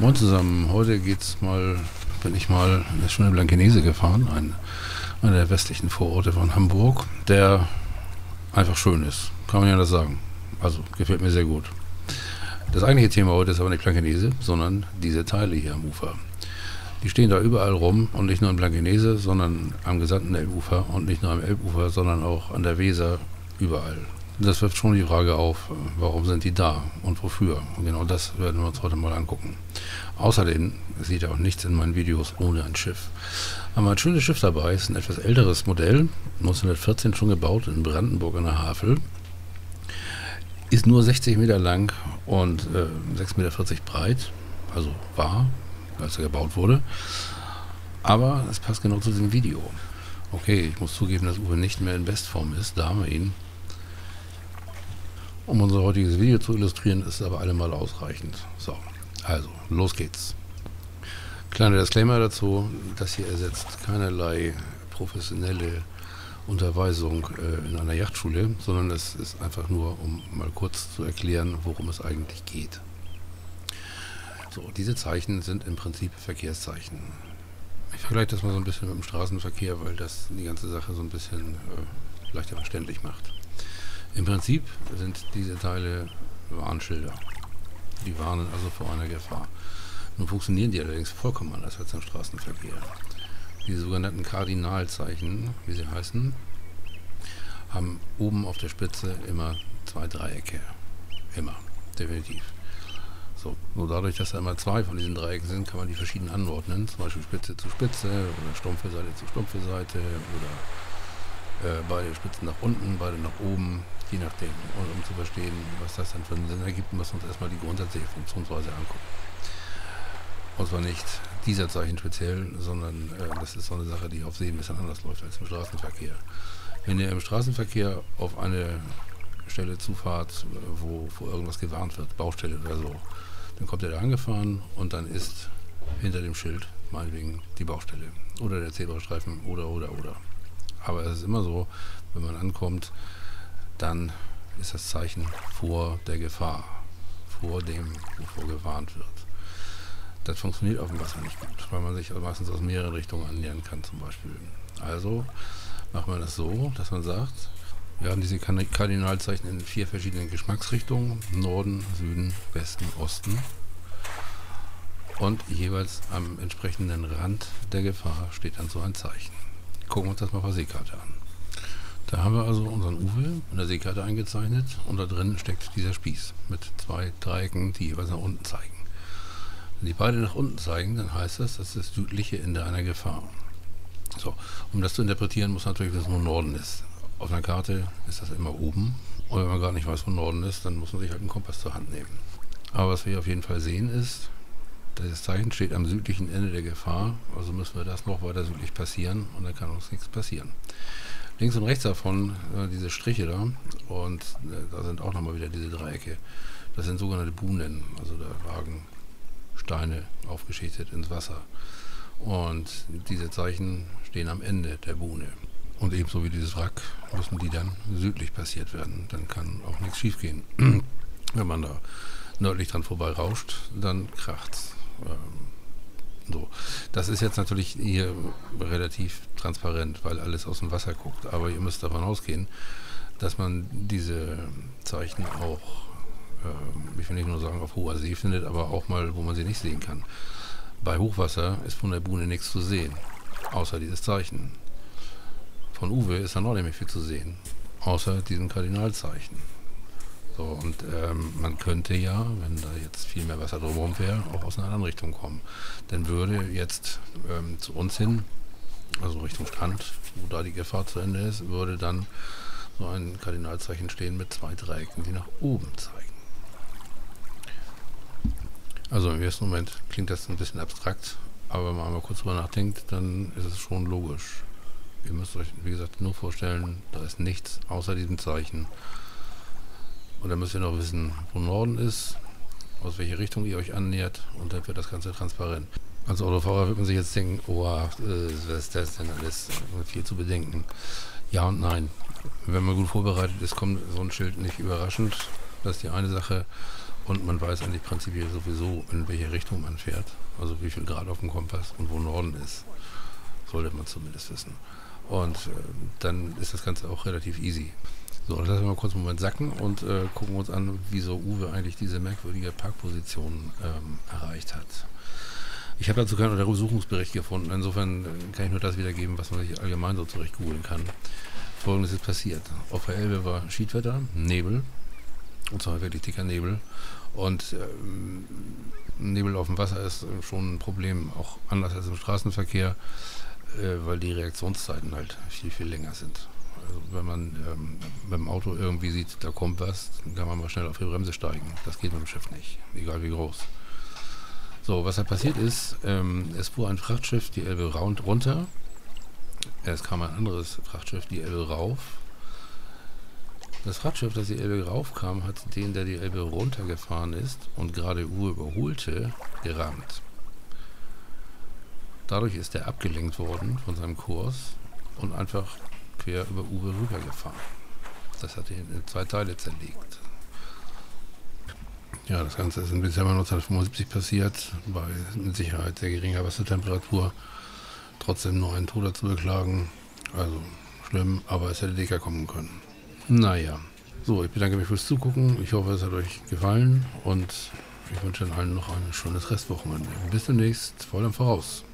Moin zusammen, heute geht's mal, bin ich mal in der schöne Blankenese gefahren, ein, einer der westlichen Vororte von Hamburg, der einfach schön ist, kann man ja das sagen. Also gefällt mir sehr gut. Das eigentliche Thema heute ist aber nicht Blankenese, sondern diese Teile hier am Ufer. Die stehen da überall rum und nicht nur in Blankenese, sondern am gesamten Elbufer und nicht nur am Elbufer, sondern auch an der Weser, überall. Das wirft schon die Frage auf, warum sind die da und wofür? Und genau das werden wir uns heute mal angucken. Außerdem sieht ihr auch nichts in meinen Videos ohne ein Schiff. Aber ein schönes Schiff dabei ist ein etwas älteres Modell, 1914 schon gebaut in Brandenburg an der Havel. Ist nur 60 Meter lang und äh, 6,40 Meter breit, also war, als er gebaut wurde. Aber es passt genau zu diesem Video. Okay, ich muss zugeben, dass Uwe nicht mehr in Bestform ist, da haben wir ihn. Um unser heutiges Video zu illustrieren, ist es aber allemal ausreichend. So, also, los geht's. Kleiner Disclaimer dazu, das hier ersetzt keinerlei professionelle Unterweisung äh, in einer Yachtschule, sondern es ist einfach nur, um mal kurz zu erklären, worum es eigentlich geht. So, diese Zeichen sind im Prinzip Verkehrszeichen. Ich vergleiche das mal so ein bisschen mit dem Straßenverkehr, weil das die ganze Sache so ein bisschen äh, leichter verständlich macht. Im Prinzip sind diese Teile Warnschilder. Die warnen also vor einer Gefahr. Nun funktionieren die allerdings vollkommen anders als im Straßenverkehr. Die sogenannten Kardinalzeichen, wie sie heißen, haben oben auf der Spitze immer zwei Dreiecke. Immer, definitiv. So, nur dadurch, dass da immer zwei von diesen Dreiecken sind, kann man die verschieden anordnen. Zum Beispiel Spitze zu Spitze oder stumpfe Seite zu stumpfe Seite oder äh, beide Spitzen nach unten, beide nach oben je nachdem, und um zu verstehen, was das dann für einen Sinn ergibt, müssen wir uns erstmal die grundsätzliche Funktionsweise angucken. Und zwar nicht dieser Zeichen speziell, sondern äh, das ist so eine Sache, die auf See ein bisschen anders läuft als im Straßenverkehr. Wenn ihr im Straßenverkehr auf eine Stelle zufahrt, wo, wo irgendwas gewarnt wird, Baustelle oder so, dann kommt ihr da angefahren und dann ist hinter dem Schild meinetwegen die Baustelle oder der Zebrastreifen oder oder oder. Aber es ist immer so, wenn man ankommt, dann ist das Zeichen vor der Gefahr, vor dem, wovor gewarnt wird. Das funktioniert auf dem Wasser nicht gut, weil man sich meistens aus mehreren Richtungen annähern kann zum Beispiel. Also macht man das so, dass man sagt, wir haben diese Kardinalzeichen in vier verschiedenen Geschmacksrichtungen, Norden, Süden, Westen, Osten. Und jeweils am entsprechenden Rand der Gefahr steht dann so ein Zeichen. Gucken wir uns das mal auf der Seekarte an. Da haben wir also unseren Uwe in der Seekarte eingezeichnet und da drin steckt dieser Spieß mit zwei Dreiecken, die jeweils nach unten zeigen. Wenn die beide nach unten zeigen, dann heißt das, das ist das südliche Ende einer Gefahr. So, um das zu interpretieren, muss natürlich wissen, wo Norden ist. Auf einer Karte ist das immer oben. Und wenn man gar nicht weiß, wo Norden ist, dann muss man sich halt einen Kompass zur Hand nehmen. Aber was wir hier auf jeden Fall sehen ist, das Zeichen steht am südlichen Ende der Gefahr, also müssen wir das noch weiter südlich passieren und dann kann uns nichts passieren. Links und rechts davon äh, diese Striche da und äh, da sind auch nochmal wieder diese Dreiecke. Das sind sogenannte Buhnen, also da ragen Steine aufgeschichtet ins Wasser. Und diese Zeichen stehen am Ende der Buhne. Und ebenso wie dieses Wrack müssen die dann südlich passiert werden. Dann kann auch nichts schiefgehen. Wenn man da nördlich dran vorbei rauscht, dann kracht's. Ähm, so. Das ist jetzt natürlich hier relativ transparent, weil alles aus dem Wasser guckt. Aber ihr müsst davon ausgehen, dass man diese Zeichen auch, äh, ich will nicht nur sagen, auf hoher See findet, aber auch mal, wo man sie nicht sehen kann. Bei Hochwasser ist von der Buhne nichts zu sehen, außer dieses Zeichen. Von Uwe ist da noch nicht mehr viel zu sehen, außer diesem Kardinalzeichen. So, und ähm, man könnte ja, wenn da jetzt viel mehr Wasser drumherum wäre, auch aus einer anderen Richtung kommen. Dann würde jetzt ähm, zu uns hin, also Richtung Strand, wo da die Gefahr zu Ende ist, würde dann so ein Kardinalzeichen stehen mit zwei Dreiecken, die nach oben zeigen. Also im ersten Moment klingt das ein bisschen abstrakt, aber wenn man mal kurz drüber nachdenkt, dann ist es schon logisch. Ihr müsst euch, wie gesagt, nur vorstellen, da ist nichts außer diesem Zeichen. Und dann müsst ihr noch wissen, wo Norden ist, aus welcher Richtung ihr euch annähert und dann wird das Ganze transparent. Als Autofahrer wird man sich jetzt denken, oh, äh, was ist das denn alles? Viel zu bedenken. Ja und nein. Wenn man gut vorbereitet ist, kommt so ein Schild nicht überraschend. Das ist die eine Sache. und man weiß eigentlich prinzipiell sowieso, in welche Richtung man fährt, also wie viel Grad auf dem Kompass und wo Norden ist, sollte man zumindest wissen. Und äh, dann ist das Ganze auch relativ easy. So, dann lassen wir mal kurz einen Moment sacken und äh, gucken uns an, wieso Uwe eigentlich diese merkwürdige Parkposition ähm, erreicht hat. Ich habe dazu keinen Untersuchungsbericht gefunden. Insofern äh, kann ich nur das wiedergeben, was man sich allgemein so zurecht googeln kann. Folgendes ist passiert. Auf der Elbe war Schiedwetter, Nebel, und zwar wirklich dicker Nebel. Und ähm, Nebel auf dem Wasser ist schon ein Problem, auch anders als im Straßenverkehr, äh, weil die Reaktionszeiten halt viel, viel länger sind. Also wenn man ähm, beim Auto irgendwie sieht, da kommt was, dann kann man mal schnell auf die Bremse steigen. Das geht mit dem Schiff nicht, egal wie groß. So, was da passiert ist, ähm, es fuhr ein Frachtschiff die Elbe runter, es kam ein anderes Frachtschiff die Elbe rauf. Das Frachtschiff, das die Elbe raufkam, hat den, der die Elbe runtergefahren ist und gerade Uwe überholte, gerammt. Dadurch ist er abgelenkt worden von seinem Kurs und einfach quer über Uwe rübergefahren. Das hat ihn in zwei Teile zerlegt. Ja, das Ganze ist im Dezember 1975 passiert, bei mit Sicherheit sehr geringer Wassertemperatur. Trotzdem nur einen Toter zu beklagen. Also schlimm, aber es hätte dicker kommen können. Naja, so, ich bedanke mich fürs Zugucken. Ich hoffe, es hat euch gefallen und ich wünsche allen noch ein schönes Restwochenende. Bis demnächst, voll im Voraus.